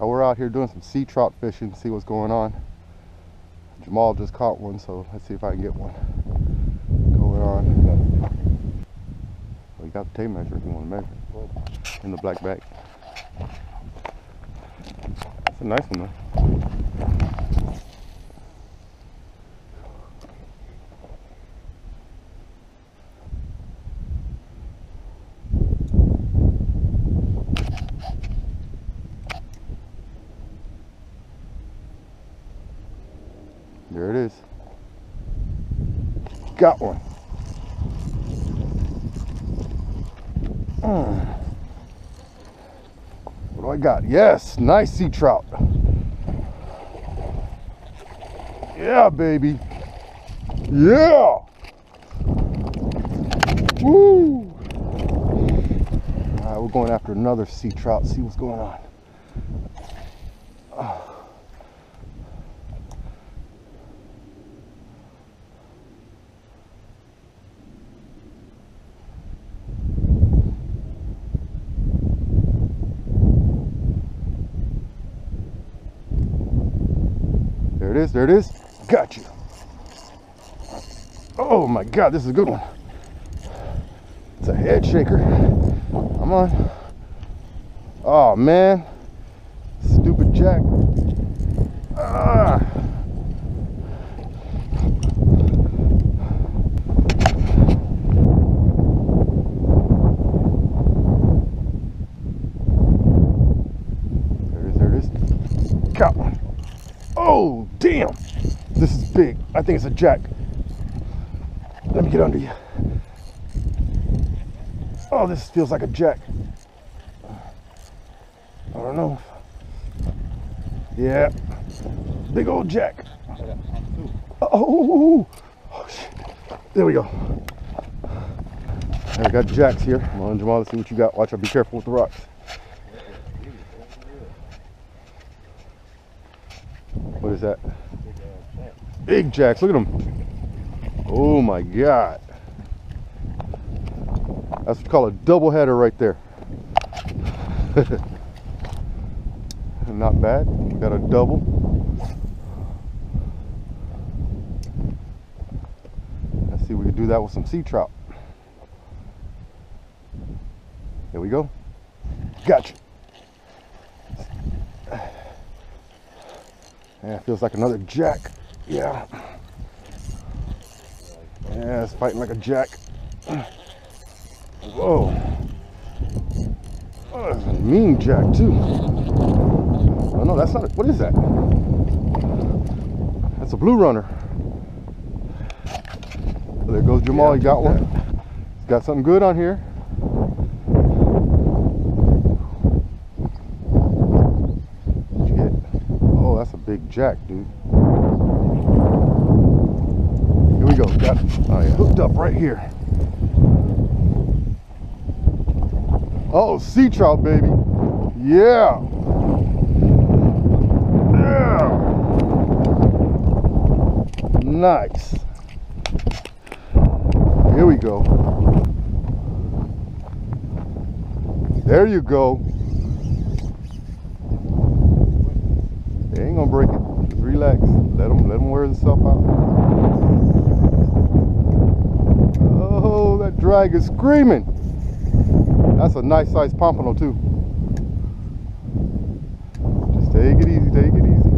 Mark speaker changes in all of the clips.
Speaker 1: Uh, we're out here doing some sea trout fishing, see what's going on. Jamal just caught one, so let's see if I can get one going on. Well, you got the tape measure if you want to measure in the black bag. That's a nice one though. There it is. Got one. Mm. What do I got? Yes, nice sea trout. Yeah, baby. Yeah. Woo. All right, we're going after another sea trout. See what's going on. There it is. Got you. Oh my God, this is a good one. It's a head shaker. Come on. Oh man. Stupid jack. Ah. There it is, there it is. Got one. Oh, damn. This is big. I think it's a jack. Let me get under you. Oh, this feels like a jack. I don't know. Yeah. Big old jack. Oh, oh shit. There we go. I got jacks here. Come on, Jamal, let's see what you got. Watch out, be careful with the rocks. Is that? Big jacks. Look at them. Oh my God. That's what you call a double header right there. Not bad. We got a double. Let's see if we can do that with some sea trout. There we go. Gotcha. Yeah, it feels like another jack. Yeah. Yeah, it's fighting like a jack. Whoa. Oh, that's a mean jack too. Oh no, that's not it. What is that? That's a blue runner. There goes Jamal, he got one. He's got something good on here. What'd you get? Oh, that's a big jack, dude. Here we go. Got oh yeah, hooked up right here. Oh, sea trout, baby. Yeah. Yeah. Nice. Here we go. There you go. Gonna break it. Just relax. Let them let them wear itself out. Oh, that drag is screaming. That's a nice sized pompano too. Just take it easy, take it easy.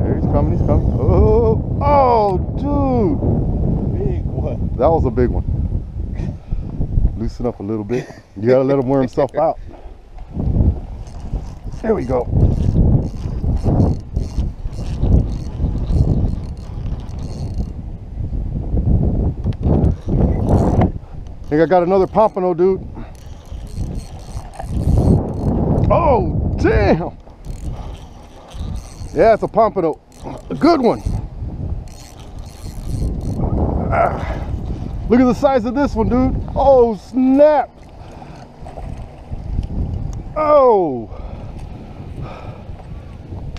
Speaker 1: There he's coming, he's coming. Oh, oh, dude.
Speaker 2: Big one.
Speaker 1: That was a big one. Loosen up a little bit. You gotta let him wear himself out. There we go. I think I got another pompano, dude. Oh, damn. Yeah, it's a pompano. A good one. Ah. Look at the size of this one, dude. Oh, snap. Oh.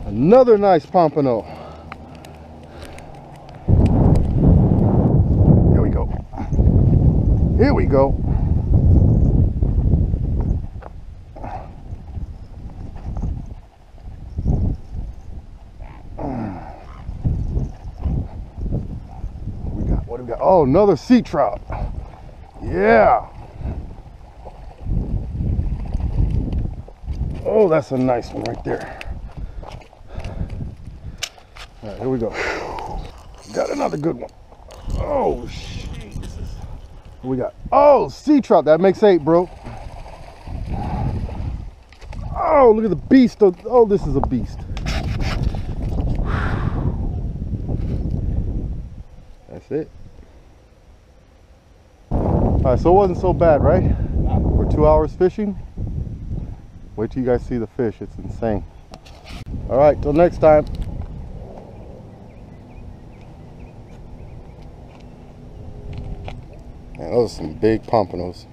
Speaker 1: Another nice pompano. Here we go. Here we go. Got? Oh, another sea trout. Yeah. Oh, that's a nice one right there. All right, here we go. Got another good one. Oh, Jesus. We got? Oh, sea trout. That makes eight, bro. Oh, look at the beast. Oh this is a beast. That's it. All right, so it wasn't so bad, right? For two hours fishing. Wait till you guys see the fish. It's insane. All right, till next time. Man, those are some big pompanos.